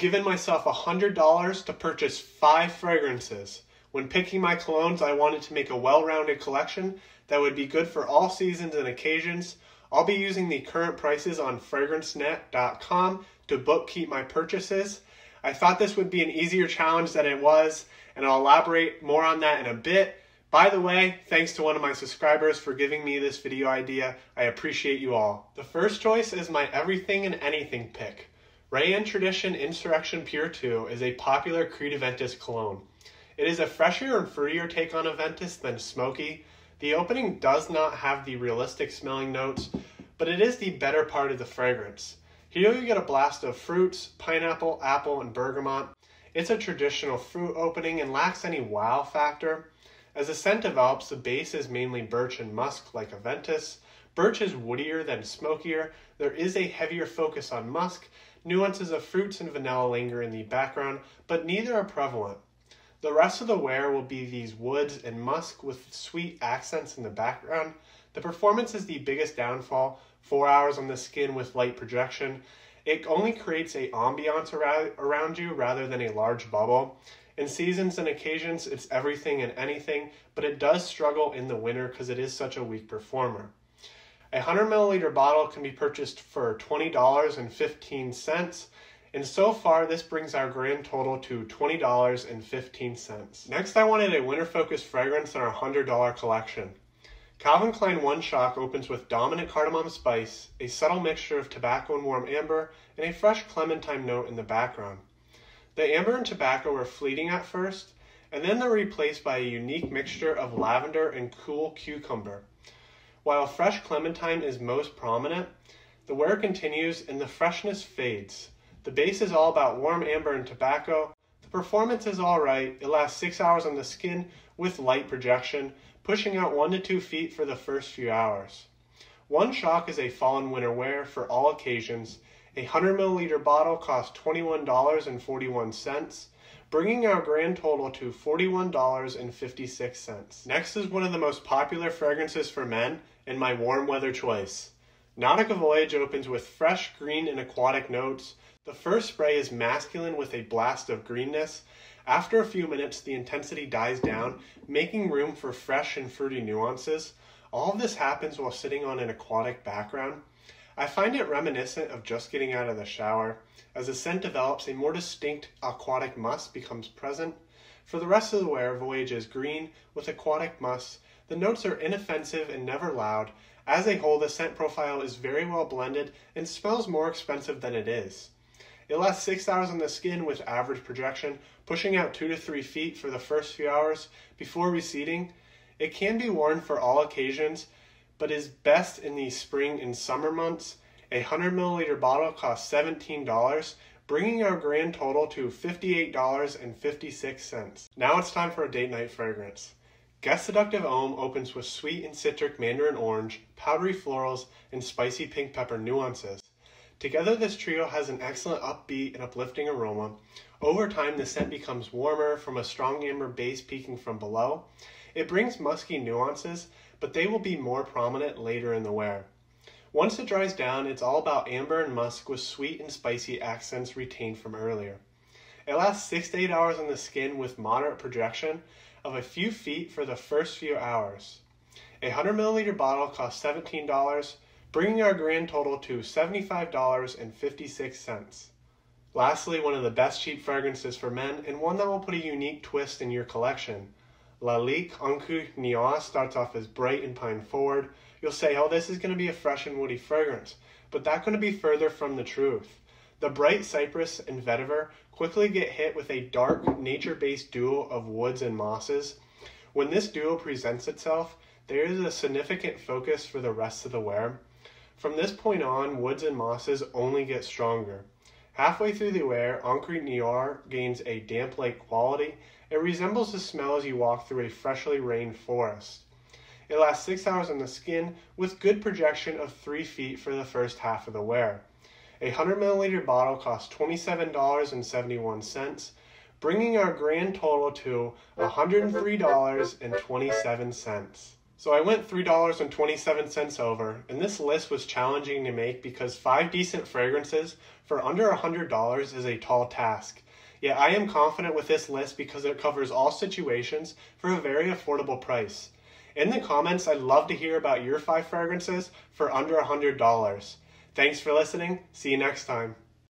given myself $100 to purchase five fragrances. When picking my colognes, I wanted to make a well rounded collection that would be good for all seasons and occasions. I'll be using the current prices on fragrancenet.com to bookkeep my purchases. I thought this would be an easier challenge than it was, and I'll elaborate more on that in a bit. By the way, thanks to one of my subscribers for giving me this video idea. I appreciate you all. The first choice is my everything and anything pick. Reyane Tradition Insurrection Pure 2 is a popular Creed Aventus cologne. It is a fresher and fruitier take on Aventus than smoky. The opening does not have the realistic smelling notes, but it is the better part of the fragrance. Here you get a blast of fruits, pineapple, apple, and bergamot. It's a traditional fruit opening and lacks any wow factor. As the scent develops, the base is mainly birch and musk like Aventus. Birch is woodier than smokier. There is a heavier focus on musk. Nuances of fruits and vanilla linger in the background, but neither are prevalent. The rest of the wear will be these woods and musk with sweet accents in the background. The performance is the biggest downfall, 4 hours on the skin with light projection. It only creates a ambiance around you rather than a large bubble. In seasons and occasions, it's everything and anything, but it does struggle in the winter because it is such a weak performer. A 100 milliliter bottle can be purchased for $20.15, and so far this brings our grand total to $20.15. Next, I wanted a winter focused fragrance in our $100 collection. Calvin Klein One Shock opens with dominant cardamom spice, a subtle mixture of tobacco and warm amber, and a fresh clementine note in the background. The amber and tobacco are fleeting at first, and then they're replaced by a unique mixture of lavender and cool cucumber. While fresh clementine is most prominent, the wear continues and the freshness fades. The base is all about warm amber and tobacco. The performance is alright. It lasts 6 hours on the skin with light projection, pushing out 1 to 2 feet for the first few hours. One Shock is a fall and winter wear for all occasions a 100 milliliter bottle costs $21.41, bringing our grand total to $41.56. Next is one of the most popular fragrances for men and my warm weather choice. Nautica Voyage opens with fresh green and aquatic notes. The first spray is masculine with a blast of greenness. After a few minutes, the intensity dies down, making room for fresh and fruity nuances. All of this happens while sitting on an aquatic background. I find it reminiscent of just getting out of the shower. As the scent develops, a more distinct aquatic musk becomes present. For the rest of the wear, Voyage is green with aquatic musk. The notes are inoffensive and never loud. As a whole, the scent profile is very well blended and smells more expensive than it is. It lasts 6 hours on the skin with average projection, pushing out 2 to 3 feet for the first few hours before receding. It can be worn for all occasions, but is best in the spring and summer months. A 100 milliliter bottle costs $17, bringing our grand total to $58.56. Now it's time for a date night fragrance. Guess Seductive Homme opens with sweet and citric mandarin orange, powdery florals, and spicy pink pepper nuances. Together, this trio has an excellent upbeat and uplifting aroma. Over time, the scent becomes warmer from a strong amber base peeking from below. It brings musky nuances, but they will be more prominent later in the wear. Once it dries down, it's all about amber and musk with sweet and spicy accents retained from earlier. It lasts 6 to 8 hours on the skin with moderate projection of a few feet for the first few hours. A 100 milliliter bottle costs $17, bringing our grand total to $75.56. Lastly, one of the best cheap fragrances for men and one that will put a unique twist in your collection. Lalique Encre Noire starts off as bright and pine forward. You'll say, oh, this is going to be a fresh and woody fragrance, but that's going to be further from the truth. The bright cypress and vetiver quickly get hit with a dark, nature based duo of woods and mosses. When this duo presents itself, there is a significant focus for the rest of the wear. From this point on, woods and mosses only get stronger. Halfway through the wear, Encre Noire gains a damp like quality it resembles the smell as you walk through a freshly rained forest. It lasts 6 hours on the skin with good projection of 3 feet for the first half of the wear. A 100 milliliter bottle costs $27.71, bringing our grand total to $103.27. So I went $3.27 over, and this list was challenging to make because five decent fragrances for under $100 is a tall task. Yet I am confident with this list because it covers all situations for a very affordable price. In the comments, I'd love to hear about your five fragrances for under $100. Thanks for listening. See you next time.